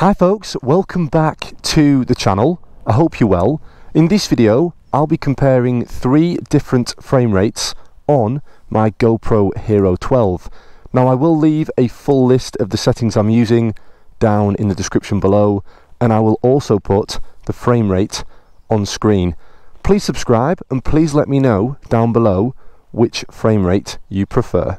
Hi folks, welcome back to the channel. I hope you're well. In this video, I'll be comparing three different frame rates on my GoPro Hero 12. Now I will leave a full list of the settings I'm using down in the description below and I will also put the frame rate on screen. Please subscribe and please let me know down below which frame rate you prefer.